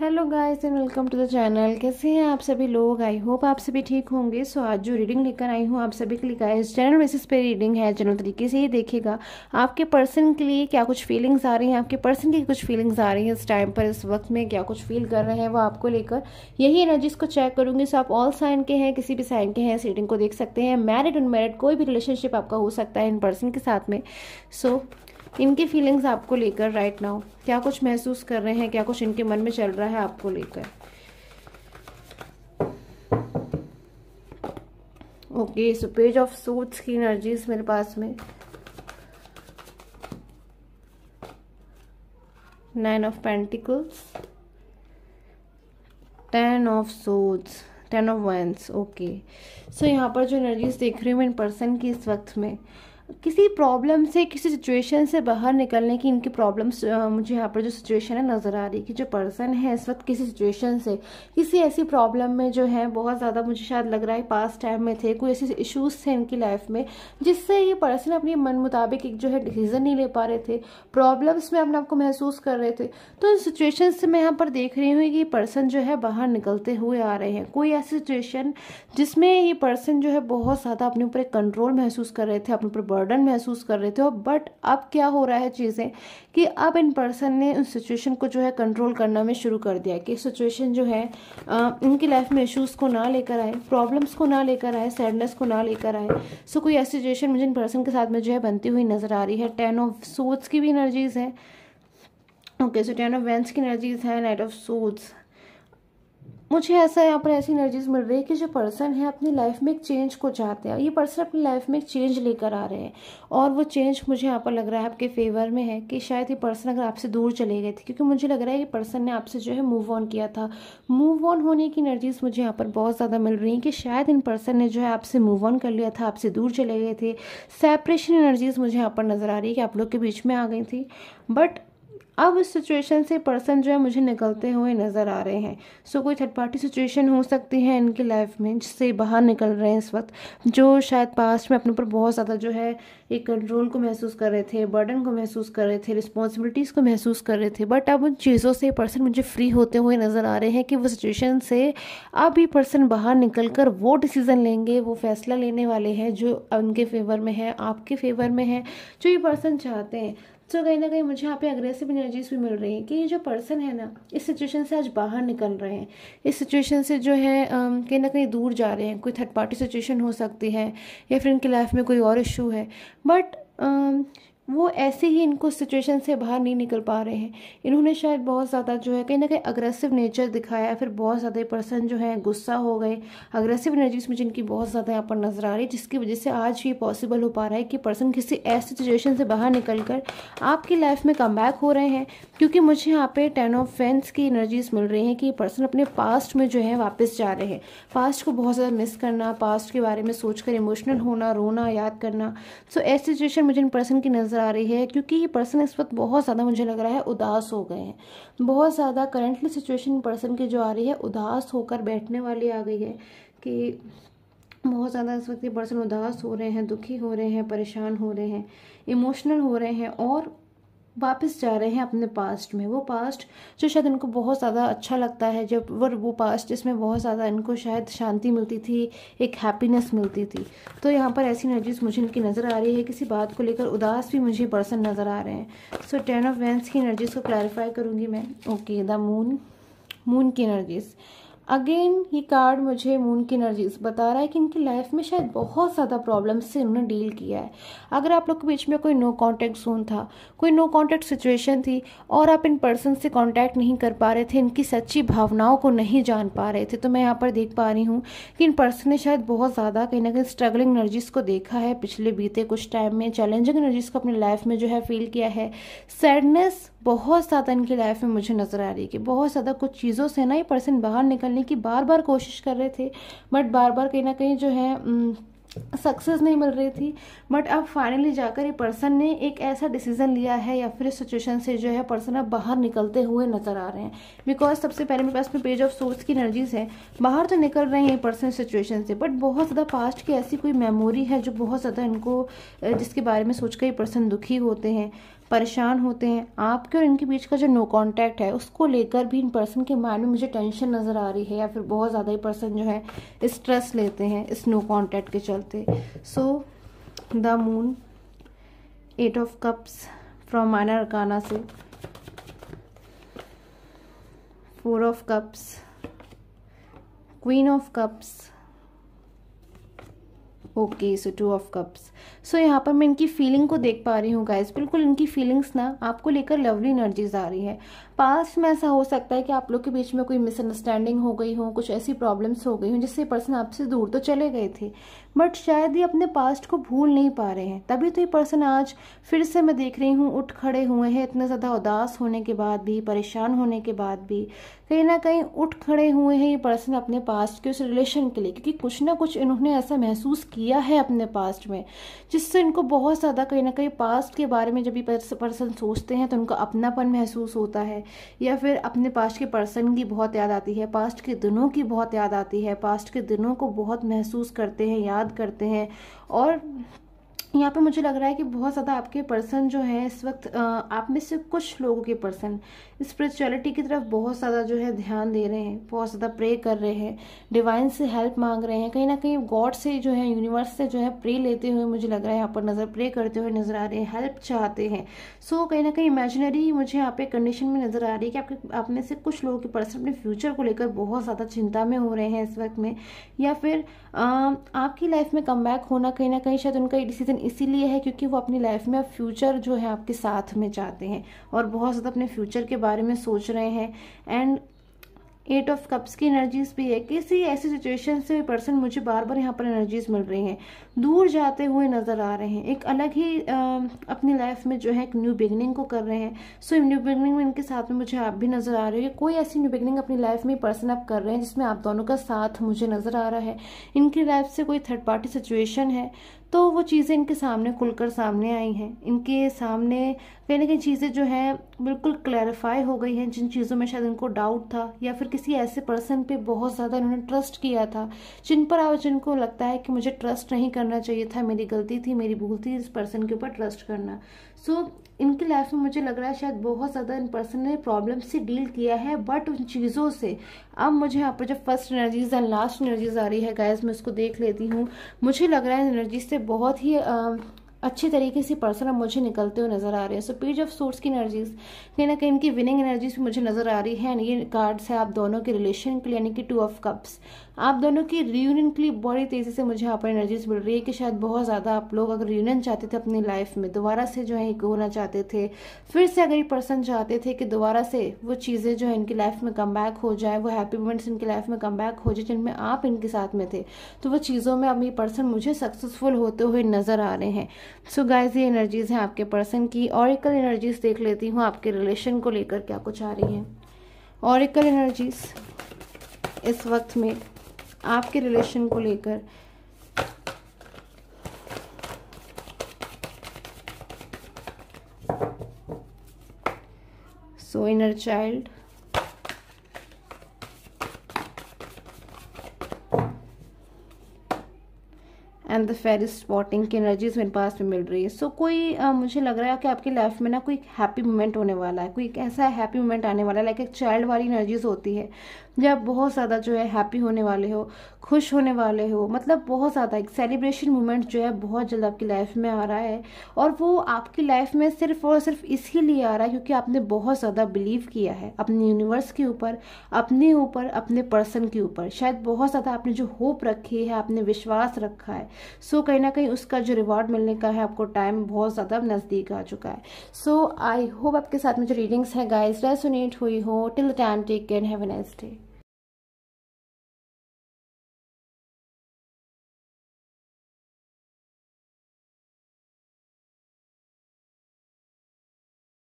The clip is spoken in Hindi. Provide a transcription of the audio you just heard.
Hello guys and welcome to the channel कैसे हैं आप सभी लोग? आई होप आप सभी ठीक होंगे। सो so, आज जो रीडिंग लेकर आई हूँ आप सभी के लिए गाइस जनरल बेसिस पे रीडिंग है। जनरल तरीके से ये देखेगा। आपके पर्सन के लिए क्या कुछ फीलिंग्स आ रही हैं? आपके पर्सन की कुछ फीलिंग्स आ रही हैं इस टाइम पर इस वक्त में? क्या कुछ फील कर रहे हैं वो आपको लेकर? यही एनर्जीज को चेक करूँगी। सो आप ऑल साइन के हैं किसी भी साइन के हैं इस रीडिंग को देख सकते हैं। मैरिड अनमेरिड कोई भी रिलेशनशिप आपका हो सकता है इन पर्सन के साथ में। सो so, इनकी फीलिंग्स आपको लेकर राइट नाउ क्या कुछ महसूस कर रहे हैं, क्या कुछ इनके मन में चल रहा है आपको लेकर? Okay so page of swords की एनर्जीज मेरे पास में। Nine of pentacles ten of swords ten of wands okay so यहाँ पर जो एनर्जीज देख रही हूँ इन पर्सन की इस वक्त में किसी प्रॉब्लम से, किसी सिचुएशन से बाहर निकलने की इनकी प्रॉब्लम्स मुझे यहाँ पर जो सिचुएशन है नज़र आ रही है कि जो पर्सन है इस वक्त किसी सिचुएशन से, किसी ऐसी प्रॉब्लम में जो है बहुत ज़्यादा मुझे शायद लग रहा है पास टाइम में थे, कोई ऐसे इश्यूज़ थे इनकी लाइफ में, जिससे ये पर्सन अपने मन मुताबिक एक जो है डिसीज़न नहीं ले पा रहे थे प्रॉब्लम्स में अपने आपको महसूस कर रहे थे। तो इन सिचुएशन से मैं यहाँ पर देख रही हूँ कि पर्सन जो है बाहर निकलते हुए आ रहे हैं। कोई ऐसी सिचुएशन जिसमें ये पर्सन जो है बहुत ज़्यादा अपने ऊपर एक कंट्रोल महसूस कर रहे थे, अपने ऊपर बर्डन महसूस कर रहे थे और बट अब क्या हो रहा है चीज़ें कि अब इन पर्सन ने उस सिचुएशन को जो है कंट्रोल करना में शुरू कर दिया कि सिचुएशन जो है आ, इनकी लाइफ में इश्यूज़ को ना लेकर आए प्रॉब्लम्स को ना लेकर आए सैडनेस को ना लेकर आए। सो कोई ऐसी सिचुएशन मुझे इन पर्सन के साथ में जो है बनती हुई नज़र आ रही है। टेन ऑफ़ सोट्स की भी एनर्जीज है। Okay so ten of wands की एनर्जीज है नाइट ऑफ़ सोट्स मुझे ऐसा यहाँ पर ऐसी एनर्जीज मिल रही है कि जो पर्सन है अपनी लाइफ में एक चेंज को चाहते हैं। ये पर्सन अपनी लाइफ में एक चेंज लेकर आ रहे हैं। और वो चेंज मुझे यहाँ पर लग रहा है आपके फेवर में है कि शायद ये पर्सन अगर आपसे दूर चले गए थे, क्योंकि मुझे लग रहा है कि पर्सन ने आपसे जो है मूव ऑन किया था। मूव ऑन होने की एनर्जीज मुझे यहाँ पर बहुत ज़्यादा मिल रही हैं कि शायद इन पर्सन ने जो है आपसे मूव ऑन कर लिया था, आपसे दूर चले गए थे। सेपरेशन एनर्जीज मुझे यहाँ पर नज़र आ रही है कि आप लोग के बीच में आ गई थी। बट अब इस सिचुएशन से पर्सन जो है मुझे निकलते हुए नज़र आ रहे हैं। सो so, कोई थर्ड पार्टी सिचुएशन हो सकती है इनकी लाइफ में जिससे बाहर निकल रहे हैं इस वक्त जो शायद पास्ट में अपने ऊपर बहुत ज़्यादा जो है एक कंट्रोल को महसूस कर रहे थे बर्डन को महसूस कर रहे थे रिस्पॉन्सिबिलिटीज़ को महसूस कर रहे थे। बट अब उन चीज़ों से पर्सन मुझे फ्री होते हुए नज़र आ रहे हैं कि वो सिचुएशन से अब ये पर्सन बाहर निकल कर वो डिसीज़न लेंगे वो फैसला लेने वाले हैं जो उनके फेवर में है आपके फेवर में है जो ये पर्सन चाहते हैं। तो कहीं ना कहीं मुझे यहाँ पे अग्रेसिव एनर्जीज भी मिल रही है कि ये जो पर्सन है ना, इस सिचुएशन से आज बाहर निकल रहे हैं। इस सिचुएशन से जो है कहीं ना कहीं दूर जा रहे हैं। कोई थर्ड पार्टी सिचुएशन हो सकती है, या फिर इनकी लाइफ में कोई और इशू है। बट वो ऐसे ही इनको सिचुएशन से बाहर नहीं निकल पा रहे हैं। इन्होंने शायद बहुत ज़्यादा जो है, कहीं ना कहीं अग्रेसिव नेचर दिखाया फिर बहुत ज़्यादा पर्सन जो है, गुस्सा हो गए। अग्रेसिव एनर्जीज मुझे इनकी बहुत ज़्यादा यहाँ पर नज़र आ रही है, जिसकी वजह से आज ये पॉसिबल हो पा रहा है कि पर्सन किसी ऐसी सिचुएशन से बाहर निकल कर आपकी लाइफ में कम हो रहे हैं। क्योंकि मुझे यहाँ पे टेन ऑफ़ फेंस की एनर्जीज मिल रही हैं कि पर्सन अपने पास्ट में जो है, वापस जा रहे हैं। पास्ट को बहुत ज़्यादा मिस करना पास्ट के बारे में सोचकर इमोशनल होना, रोना, याद करना। सो ऐसी सिचुएशन मुझे इन पर्सन की नज़र आ रही है क्योंकि ये पर्सन इस वक्त बहुत ज़्यादा मुझे लग रहा है उदास हो गए हैं। बहुत ज़्यादा करंटली सिचुएशन पर्सन की जो आ रही है, उदास होकर बैठने वाली आ गई है कि बहुत ज़्यादा इस वक्त ये पर्सन उदास हो रहे हैं, दुखी हो रहे हैं, परेशान हो रहे हैं इमोशनल हो रहे हैं और वापस जा रहे हैं अपने पास्ट में। वो पास्ट जो शायद इनको बहुत ज़्यादा अच्छा लगता है, जब वो वो पास्ट जिसमें बहुत ज़्यादा इनको शायद शांति मिलती थी, एक हैप्पीनेस मिलती थी। तो यहाँ पर ऐसी एनर्जीज मुझे इनकी नज़र आ रही है। किसी बात को लेकर उदास भी मुझे पर्सन नज़र आ रहे हैं। सो टेन ऑफ़ वेंस की एनर्जीज़ को क्लैरिफाई करूँगी मैं। ओके द मून मून की एनर्जीज़ अगेन ये कार्ड मुझे मून की एनर्जीज बता रहा है कि इनकी लाइफ में शायद बहुत ज़्यादा प्रॉब्लम्स से उन्होंने डील किया है। अगर आप लोग के बीच में कोई नो कांटेक्ट जोन था, कोई नो कांटेक्ट सिचुएशन थी, और आप इन पर्सन से कांटेक्ट नहीं कर पा रहे थे, इनकी सच्ची भावनाओं को नहीं जान पा रहे थे तो मैं यहाँ पर देख पा रही हूँ कि इन पर्सन ने शायद बहुत ज़्यादा कहीं ना कहीं स्ट्रगलिंग एनर्जीज को देखा है। पिछले बीते कुछ टाइम में चैलेंजिंग एनर्जीज को अपनी लाइफ में जो है फील किया है। सैडनेस बहुत ज़्यादा इनकी लाइफ में मुझे नज़र आ रही है कि बहुत ज़्यादा कुछ चीज़ों से ना ये पर्सन बाहर निकलने की बार बार कोशिश कर रहे थे बट बार बार कहीं ना कहीं जो है सक्सेस नहीं मिल रही थी। बट अब फाइनली जाकर ये पर्सन ने एक ऐसा डिसीज़न लिया है या फिर इस सिचुएशन से जो है पर्सन अब बाहर निकलते हुए नज़र आ रहे हैं। बिकॉज़ सबसे पहले मेरे पास में पेज ऑफ़ सोर्स की एनर्जीज है। बाहर तो निकल रहे हैं पर्सन सिचुएशन से बट बहुत ज़्यादा पास्ट की ऐसी कोई मेमोरी है जो बहुत ज़्यादा इनको जिसके बारे में सोचकर ये पर्सन दुखी होते हैं। परेशान होते हैं। आपके और इनके बीच का जो नो कांटेक्ट है, उसको लेकर भी इन पर्सन के माइंड में मुझे टेंशन नज़र आ रही है या फिर बहुत ज़्यादा ही पर्सन जो है स्ट्रेस लेते हैं, इस नो कांटेक्ट के चलते। So the moon eight of cups from minor arcana से। Four of cups queen of cups okay so two of cups so यहाँ पर मैं इनकी फीलिंग को देख पा रही हूँ गाइज़ बिल्कुल इनकी फीलिंग्स ना आपको लेकर लवली एनर्जीज आ रही है। पास्ट में ऐसा हो सकता है कि आप लोग के बीच में कोई मिसअंडरस्टैंडिंग हो गई हो, कुछ ऐसी प्रॉब्लम्स हो गई हो, जिससे पर्सन आपसे दूर तो चले गए थे बट शायद ये अपने पास्ट को भूल नहीं पा रहे हैं। तभी तो ये पर्सन आज फिर से मैं देख रही हूँ, उठ खड़े हुए हैं, इतने ज़्यादा उदास होने के बाद भी, परेशान होने के बाद भी। कहीं ना कहीं उठ खड़े हुए हैं ये पर्सन अपने पास्ट के उस रिलेशन के लिए, क्योंकि कुछ ना कुछ इन्होंने ऐसा महसूस किया है अपने पास्ट में, जिससे इनको बहुत ज़्यादा कहीं ना कहीं पास्ट के बारे में जब भी पर्सन सोचते हैं तो उनका अपनापन महसूस होता है। या फिर अपने पास्ट के पर्सन की बहुत याद आती है पास्ट के दिनों की बहुत याद आती है पास्ट के दिनों को बहुत महसूस करते हैं, याद करते हैं और यहाँ पे मुझे लग रहा है कि बहुत ज़्यादा आपके पर्सन जो है इस वक्त आप में से कुछ लोगों के पर्सन स्पिरिचुअलिटी की तरफ़ बहुत ज़्यादा जो है ध्यान दे रहे हैं बहुत ज़्यादा प्रे कर रहे हैं डिवाइन से हेल्प मांग रहे हैं। कहीं ना कहीं गॉड से जो है यूनिवर्स से जो है प्रे लेते हुए मुझे लग रहा है यहाँ पर नज़र प्रे करते हुए नज़र आ रहे हैं हेल्प चाहते हैं। सो so, कहीं ना कहीं इमेजिनरी मुझे यहाँ पे कंडीशन में नज़र आ रही है कि आपके आप में से कुछ लोगों के पर्सन अपने फ्यूचर को लेकर बहुत ज़्यादा चिंता में हो रहे हैं इस वक्त में। या फिर आपकी लाइफ में कम होना कहीं ना कहीं शायद उनका डिसीज़न इसीलिए है क्योंकि वो अपनी लाइफ में फ्यूचर जो है आपके साथ में चाहते हैं और बहुत ज़्यादा अपने फ्यूचर के बारे में सोच रहे हैं। एंड एट ऑफ़ कप्स की एनर्जीज भी है। किसी ऐसी सिचुएशन से पर्सन मुझे बार बार यहाँ पर एनर्जीज मिल रही हैं। दूर जाते हुए नज़र आ रहे हैं। एक अलग ही आ, अपनी लाइफ में जो है एक न्यू बिगनिंग को कर रहे हैं। सो न्यू बिगनिंग में इनके साथ में मुझे आप भी नज़र आ रहे हो। कोई ऐसी न्यू बिगनिंग अपनी लाइफ में पर्सन आप कर रहे हैं जिसमें आप दोनों का साथ मुझे नज़र आ रहा है। इनकी लाइफ से कोई थर्ड पार्टी सिचुएशन है। तो वो चीज़ें इनके सामने खुलकर सामने आई हैं। इनके सामने कहीं ना कहीं चीज़ें जो हैं बिल्कुल क्लैरिफाई हो गई हैं जिन चीज़ों में शायद इनको डाउट था या फिर किसी ऐसे पर्सन पे बहुत ज़्यादा इन्होंने ट्रस्ट किया था जिन पर आज जिनको लगता है कि मुझे ट्रस्ट नहीं करना चाहिए था मेरी गलती थी मेरी भूल थी इस पर्सन के ऊपर ट्रस्ट करना। सो so, इनकी लाइफ में मुझे लग रहा है शायद बहुत ज़्यादा इन पर्सन ने प्रॉब्लम से डील किया है बट उन चीज़ों से। अब मुझे यहाँ पर जब first energies and last energies आ रही है गैस मैं उसको देख लेती हूँ। मुझे लग रहा है एनर्जी से बहुत ही आ, अच्छी तरीके से पर्सन अब मुझे निकलते हुए नज़र आ रहे हैं। सो पेज ऑफ़ सोर्स की एनर्जीज कहीं ना कहीं इनकी विनिंग एनर्जीज भी मुझे नज़र आ रही है ये कार्ड्स है आप दोनों के रिलेशन के लिए, यानी कि टू ऑफ़ कप्स आप दोनों की रियूनियन के लिए बड़ी तेज़ी से मुझे यहाँ पर एनर्जीज मिल रही है कि शायद बहुत ज़्यादा आप लोग अगर रियूनियन चाहते थे अपनी लाइफ में, दोबारा से जो है एक होना चाहते थे, फिर से अगर ये पर्सन चाहते थे कि दोबारा से वो चीज़ें जो है इनकी लाइफ में कम हो जाए, वो हैप्पी मोमेंट्स इनकी लाइफ में कम हो जाए जिनमें आप इनके साथ में थे तो वो चीज़ों में अब ये पर्सन मुझे सक्सेसफुल होते हुए नज़र आ रहे हैं। सो गाइज़ ये एनर्जीज हैं आपके पर्सन की। ऑरिकल एनर्जीज देख लेती हूँ आपके रिलेशन को लेकर क्या कुछ आ रही हैं। ऑरिकल एनर्जीज इस वक्त में आपके रिलेशन को लेकर so inner child and the fairy spotting की एनर्जीज मेरे पास में मिल रही है। सो so, कोई आ, मुझे लग रहा है कि आपकी लाइफ में ना कोई हैप्पी मोमेंट होने वाला है कोई ऐसा हैप्पी मोमेंट आने वाला है लाइक एक चाइल्ड वाली एनर्जीज होती है जब बहुत ज़्यादा जो है हैप्पी होने वाले हो खुश होने वाले हो मतलब बहुत ज़्यादा एक सेलिब्रेशन मोमेंट जो है बहुत जल्द आपकी लाइफ में आ रहा है। और वो आपकी लाइफ में सिर्फ़ और सिर्फ़ इसीलिए आ रहा है क्योंकि आपने बहुत ज़्यादा बिलीव किया है अपने यूनिवर्स के ऊपर अपने ऊपर अपने पर्सन के ऊपर। शायद बहुत ज़्यादा आपने जो होप रखी है आपने विश्वास रखा है सो कहीं ना कहीं उसका जो रिवॉर्ड मिलने का है, आपको टाइम बहुत ज़्यादा नज़दीक आ चुका है। सो आई होप आपके साथ में जो रीडिंग्स है गाइस रेसोनेट हुई हो। Till time take care have day